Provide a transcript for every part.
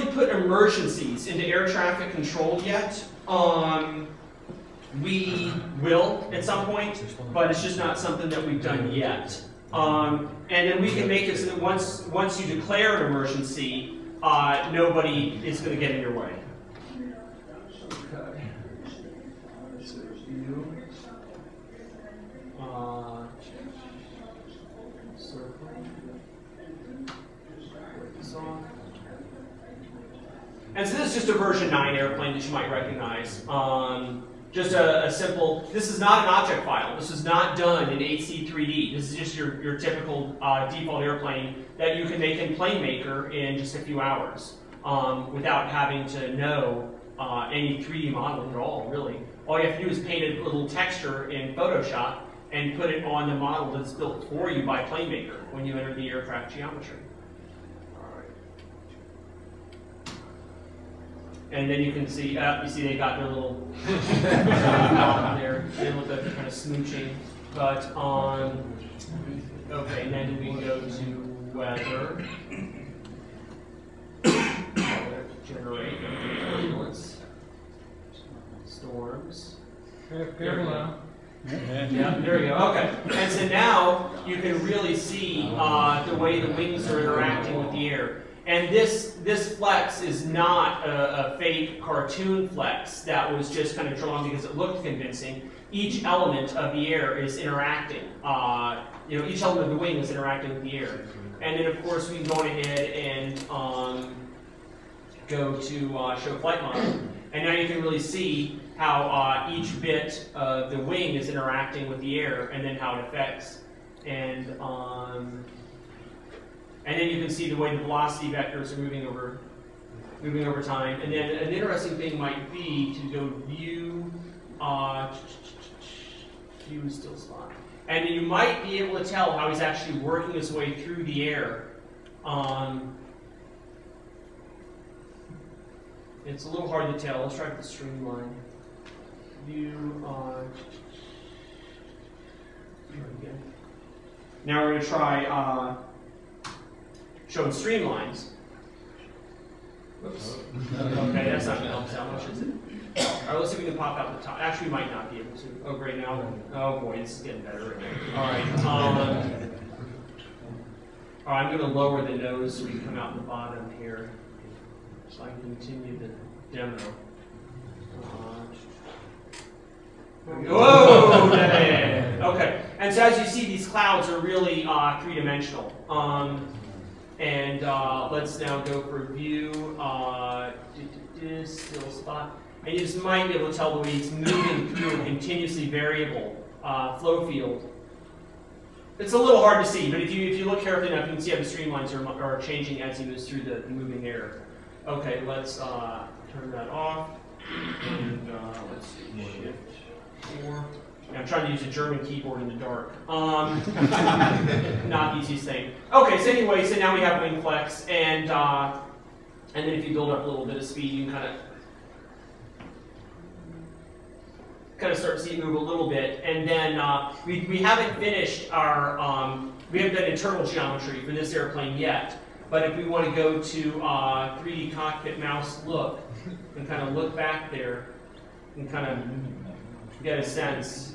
really put emergencies into air traffic control yet. Um, we will at some point, but it's just not something that we've done yet. Um, and then we can make it so that once once you declare an emergency, uh, nobody is going to get in your way. Uh, and so this is just a version 9 airplane that you might recognize. Um, just a, a, simple, this is not an object file. This is not done in AC3D. This is just your, your typical uh, default airplane that you can make in PlaneMaker in just a few hours um, without having to know uh, any 3D modeling at all, really. All you have to do is paint a little texture in Photoshop and put it on the model that's built for you by PlaneMaker when you enter the aircraft geometry. And then you can see, uh, you see they got their little there. They look like they're kind of smooching. But on, okay, and then we go to weather. Generate turbulence, storms. Careful now. Yeah, there we go. Okay. And so now you can really see uh, the way the wings are interacting with the air. And this, this flex is not a, a, fake cartoon flex that was just kind of drawn because it looked convincing. Each element of the air is interacting. Uh, you know, each element of the wing is interacting with the air. And then, of course, we can go ahead and um, go to uh, show flight model. And now you can really see how uh, each bit of the wing is interacting with the air and then how it affects. And um, and then you can see the way the velocity vectors are moving over, moving over time. And then an interesting thing might be to go view, uh, view still spot. And you might be able to tell how he's actually working his way through the air. Um, it's a little hard to tell. Let's try the streamline. View, uh, now we're going to try uh, showing streamlines. Whoops. Okay, that's not going to help us out much, is it? All right, let's see if we can pop out the top. Actually, we might not be able to. Oh, great, now. Oh, boy, is getting better. All right. Um, all right, I'm going to lower the nose so we can come out the bottom here so I can continue the demo. Uh, Whoa! okay. And so as you see, these clouds are really uh, three-dimensional. Um, and uh, let's now go for view, uh, still spot. And you just might be able to tell the way it's moving through a continuously variable uh, flow field. It's a little hard to see, but if you if you look carefully enough, you can see how the streamlines are, are changing as he moves through the, moving air. Okay, let's uh, turn that off. And uh, let's shift four. I'm trying to use a German keyboard in the dark. Um, not the easiest thing. Okay, so anyway, so now we have wing flex, and uh, and then if you build up a little bit of speed, you kind of kind of start to see it move a little bit. And then uh, we, we haven't finished our, um, we haven't done internal geometry for this airplane yet. But if we want to go to uh, 3D cockpit mouse look and kind of look back there and kind of get a sense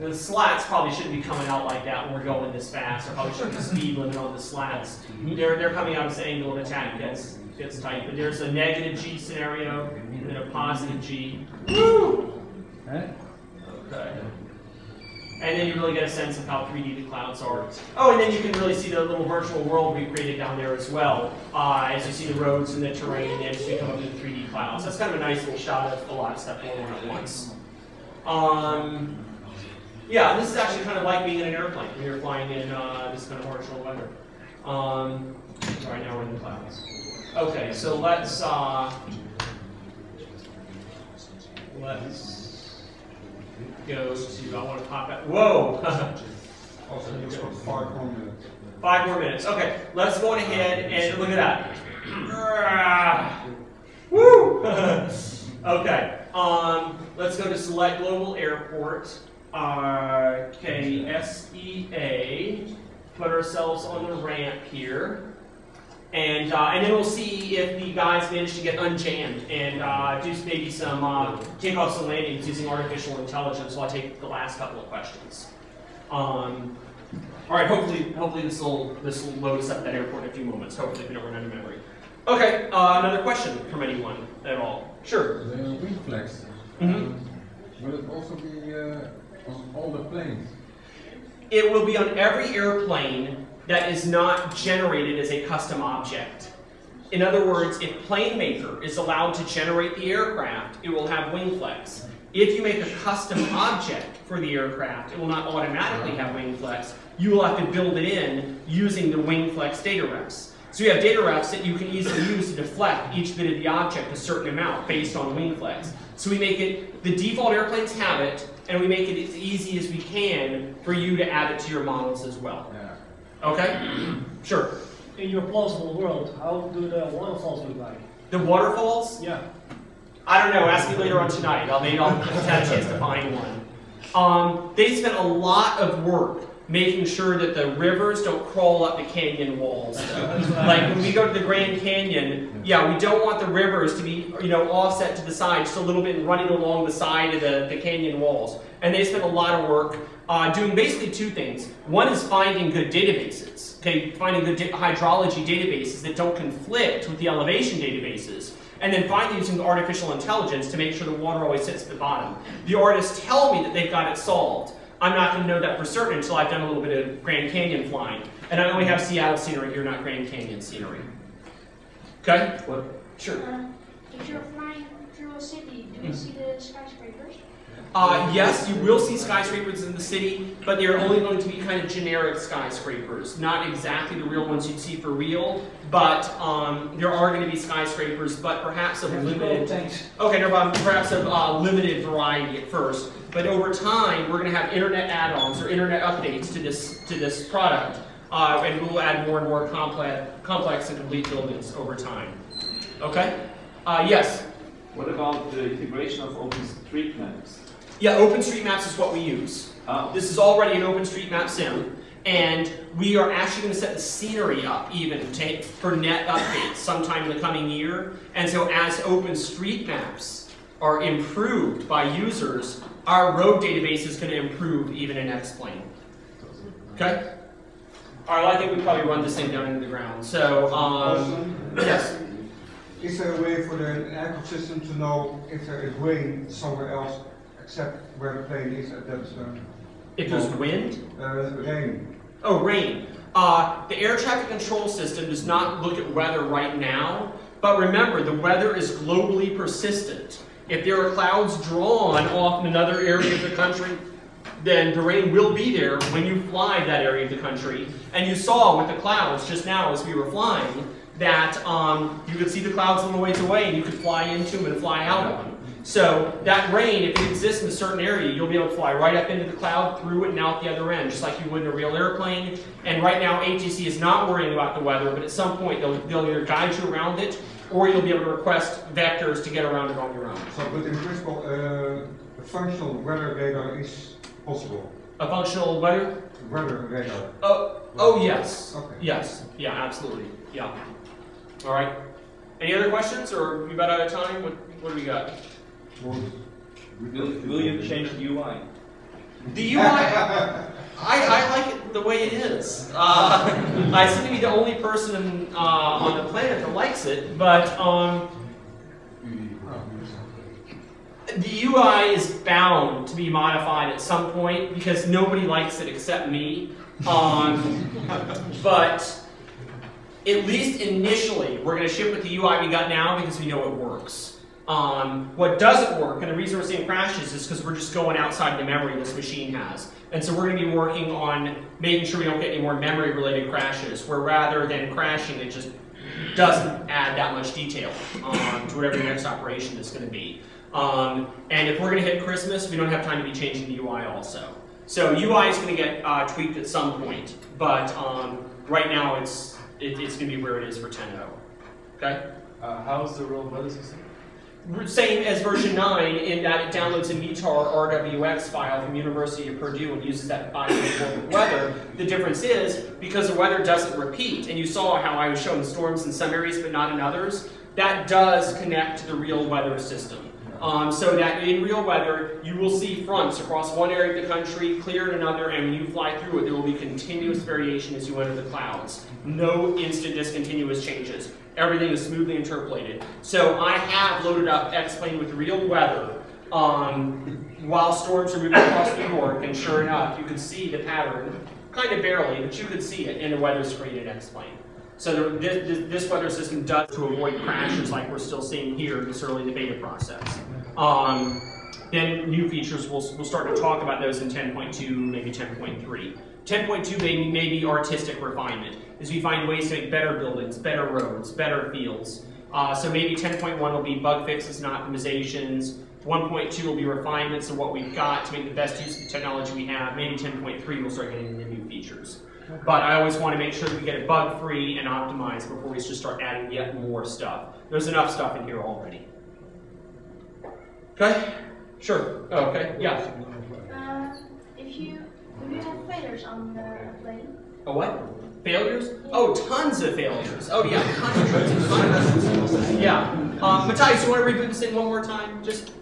the slats probably shouldn't be coming out like that when we're going this fast. I probably shouldn't the speed limit on the slats. They're, they're coming out as an angle of attack gets, gets tight. But there's a negative G scenario and then a positive G. Woo! Okay. And then you really get a sense of how 3D the clouds are. Oh, and then you can really see the little virtual world we created down there as well, uh, as you see the roads and the terrain as you come up to the 3D clouds. That's kind of a nice little shot of a lot of stuff going on at once. Um, yeah, this is actually kind of like being in an airplane when you're flying in uh, this kind of marginal weather. Um, right now we're in the clouds. Okay, so let's uh, let's go to. I want to pop out. Whoa! five more minutes. Five more minutes. Okay, let's go ahead and look at that. Woo! okay. Um, let's go to select global airport. RKSEA, put ourselves on the ramp here, And, uh, and then we'll see if the guys manage to get unjammed and uh, do maybe some uh, takeoffs and landings using artificial intelligence while I take the last couple of questions. Um, all right, hopefully, hopefully this will this will load us up at that airport in a few moments. Hopefully, we don't run out of memory. Okay, uh, another question from anyone at all? Sure. The wing flex. Mhm. um, will it also be uh, on all the planes? It will be on every airplane that is not generated as a custom object. In other words, if PlaneMaker is allowed to generate the aircraft, it will have wing flex. If you make a custom object for the aircraft, it will not automatically have wing flex. You will have to build it in using the wing flex data refs. So you have data refs that you can easily use to deflect each bit of the object a certain amount based on wing flex. So we make it, the default airplanes have it, and we make it as easy as we can for you to add it to your models as well. Yeah. Okay? Sure. In your plausible world, how do the waterfalls look like? The waterfalls? Yeah. I don't know. Ask me later on tonight. I'll maybe I'll have a chance to find one. Um, they spent a lot of work making sure that the rivers don't crawl up the canyon walls. like when we go to the Grand Canyon, yeah, we don't want the rivers to be you know offset to the side just a little bit and running along the side of the, the canyon walls. And they spent a lot of work uh, doing basically two things. One is finding good databases. Okay, finding good hydrology databases that don't conflict with the elevation databases and then finally using artificial intelligence to make sure the water always sits at the bottom. The artists tell me that they've got it solved. I'm not going to know that for certain until I've done a little bit of Grand Canyon flying. And I only have Seattle scenery here, not Grand Canyon scenery. Okay? What? Sure. Uh, if you're flying through a city, do you see the skyscrapers? Uh, yes, you will see skyscrapers in the city, but they're only going to be kind of generic skyscrapers, not exactly the real ones you'd see for real. But um, there are going to be skyscrapers, but perhaps of limited. Thanks. Okay, no problem. Perhaps of uh, limited variety at first, but over time we're going to have internet add-ons or internet updates to this to this product, uh, and we'll add more and more complex, complex and complete buildings over time. Okay. Uh, yes. What about the integration of OpenStreetMaps? Yeah. OpenStreetMaps is what we use. Ah, This is already an OpenStreetMap sim, and we are actually going to set the scenery up even to, for net updates sometime in the coming year. And so as OpenStreetMaps are improved by users, our road database is going to improve even in X-Plane. Okay? All right, well, I think we probably run this thing down into the ground. So, um, yes. Is there a way for the ATC system to know if there is rain somewhere else except where the plane is at that uh, If there's wind, uh, rain? Oh, rain. Uh, the air traffic control system does not look at weather right now, but remember, the weather is globally persistent. If there are clouds drawn off in another area of the country, then the rain will be there when you fly that area of the country. And you saw with the clouds just now as we were flying that um, you could see the clouds a little ways away and you could fly into them and fly out of them. So that rain, if it exists in a certain area, you'll be able to fly right up into the cloud, through it, and out the other end, just like you would in a real airplane. And right now, ATC is not worrying about the weather, but at some point they'll, they'll either guide you around it, or you'll be able to request vectors to get around it on your own. So, but in principle, uh, a functional weather radar is possible. A functional weather? Weather radar. Oh, oh yes. Okay. Yes. Yeah, absolutely. Yeah. All right. Any other questions, or we about out of time? What, what do we got? Will, will you change the UI? The UI, I, I like it the way it is. Uh, I seem to be the only person uh, on the planet that likes it, but um, the UI is bound to be modified at some point because nobody likes it except me. Um, but at least initially, we're going to ship with the UI we got now because we know it works. Um, what doesn't work, and the reason we're seeing crashes is because we're just going outside the memory this machine has. And so we're going to be working on making sure we don't get any more memory-related crashes, where rather than crashing, it just doesn't add that much detail um, to whatever your next operation is going to be. Um, and if we're going to hit Christmas, we don't have time to be changing the UI also. So UI is going to get uh, tweaked at some point, but um, right now it's it, it's going to be where it is for 10.0. Okay. Uh, how's the real weather system? Same as version 9 in that it downloads a METAR RWX file from University of Purdue and uses that file for the weather. The difference is, because the weather doesn't repeat, and you saw how I was showing storms in some areas but not in others, that does connect to the real weather system. Um, so that in real weather, you will see fronts across one area of the country, clear in another, and when you fly through it, there will be continuous variation as you enter the clouds. No instant discontinuous changes. Everything is smoothly interpolated. So I have loaded up X-Plane with real weather um, while storms are moving across New York, and sure enough, you could see the pattern, kind of barely, but you could see it in the weather screen in X-Plane. So the, this, this weather system does to avoid crashes like we're still seeing here in this early beta process. Um, then new features, we'll, we'll start to talk about those in 10.2, maybe 10.3. 10.2 may, may be artistic refinement, as we find ways to make better buildings, better roads, better fields. Uh, so maybe 10.1 will be bug fixes and optimizations. 1.2 will be refinements of what we've got to make the best use of the technology we have. Maybe 10.3 we'll start getting into new features. But I always want to make sure that we get it bug-free and optimized before we just start adding yet more stuff. There's enough stuff in here already. Okay? Sure. Oh, okay. Yeah. Uh, if you do you have failures on the plane? A what? Failures? Oh, tons of failures. Oh yeah, hundreds and hundreds. Yeah. Um, Matthias, you want to reboot this thing one more time? Just.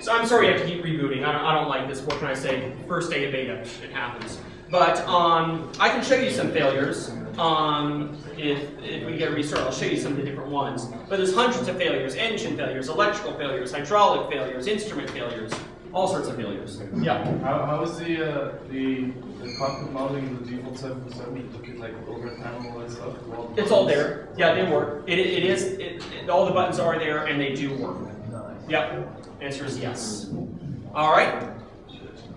So I'm sorry I have to keep rebooting. I don't, I don't like this. What can I say? First day of beta, it happens. But um, I can show you some failures. Um, if, if we get a restart, I'll show you some of the different ones. But there's hundreds of failures, engine failures, electrical failures, hydraulic failures, instrument failures, all sorts of failures. Yeah. How, how is the uh, the the cockpit mounting the default 747 look at like overtime and all that stuff? All It's all there. Yeah, they work. It, it is, it, it- all the buttons are there and they do work. Yep. Answer is yes. All right.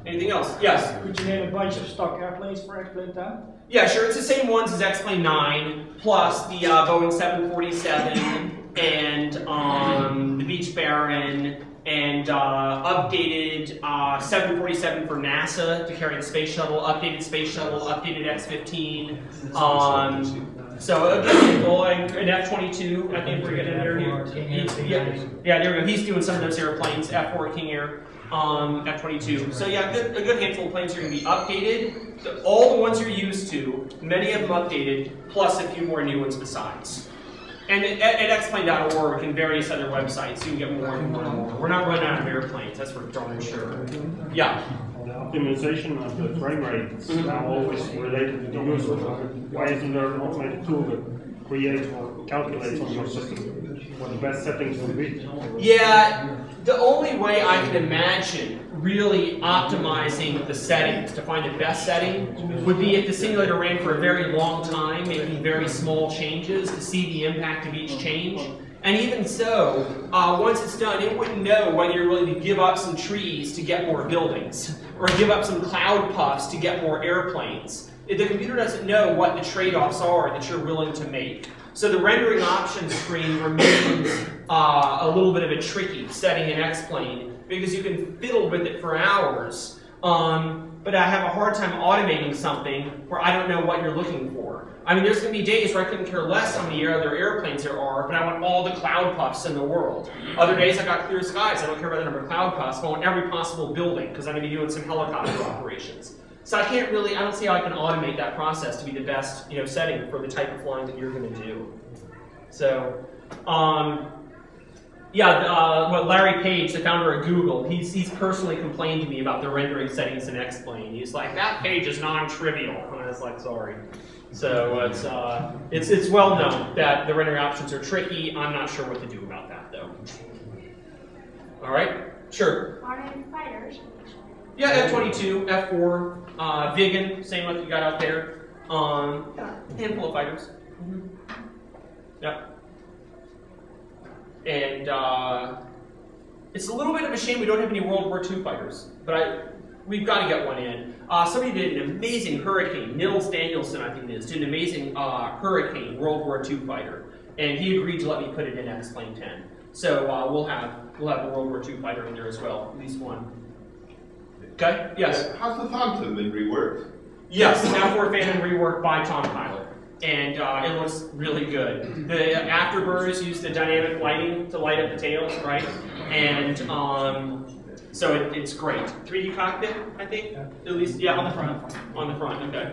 Anything else? Yes. Could you name a bunch of stock airplanes for X-Plane 10? Yeah, sure. It's the same ones as X-Plane 9, plus the uh, Boeing 747 and um, the Beech Baron and uh, updated uh, 747 for NASA to carry the space shuttle, updated space shuttle, updated X-15. Um, so again, and an F-22, I think we're getting there. He's- Yeah, yeah, there we go. He's doing some of those airplanes, F-4 King Air, um, F-22. So yeah, good, a good handful of planes are going to be updated. The- All the ones you're used to, many of them updated, plus a few more new ones besides. And at, at xplane.org and various other websites, you can get more and more and more. We're not running out of airplanes, that's for darn sure. Yeah. The optimization of the frame rate is now always related to the user. Why isn't there an automated tool that creates or calculates on your system what the best settings will be? Yeah, the only way I can imagine really optimizing the settings to find the best setting would be if the simulator ran for a very long time, making very small changes to see the impact of each change. And even so, uh, once it's done, it wouldn't know whether you're willing to give up some trees to get more buildings, or give up some cloud puffs to get more airplanes. The computer doesn't know what the trade-offs are that you're willing to make. So the rendering options screen remains uh, a little bit of a tricky setting in X-Plane because you can fiddle with it for hours. Um, but I have a hard time automating something where I don't know what you're looking for. I mean, there's going to be days where I couldn't care less how many other airplanes there are, but I want all the cloud puffs in the world. Other days I got clear skies. I don't care about the number of cloud puffs. I want every possible building because I'm going to be doing some helicopter operations. So I can't really, I don't see how I can automate that process to be the best, you know, setting for the type of flying that you're going to do. So, um, yeah, uh, what Larry Page, the founder of Google, he's, he's personally complained to me about the rendering settings in X-Plane. He's like, that page is non-trivial. And I was like, sorry. So it's, uh, it's, it's well known that the rendering options are tricky. I'm not sure what to do about that, though. All right? Sure. Any fighters? Yeah, F-22, F-4, uh, Viggen, same like you got out there. Um, handful of fighters. Mhm. Yep. And uh, it's a little bit of a shame we don't have any World War II fighters, but I, we've got to get one in. Uh, somebody did an amazing Hurricane. Nils Danielson, I think it is, did an amazing uh, Hurricane World War II fighter, and he agreed to let me put it in X-Plane 10. So uh, we'll have we'll have a World War II fighter in there as well, at least one. Okay. Yes. How's the Phantom been reworked? Yes. Now for a fan and reworked by Tom Tyler. and uh, it looks really good. The afterburners use the dynamic lighting to light up the tails, right? And um, so it, it's great. 3D cockpit, I think, at least, yeah, on the front. On the front, okay.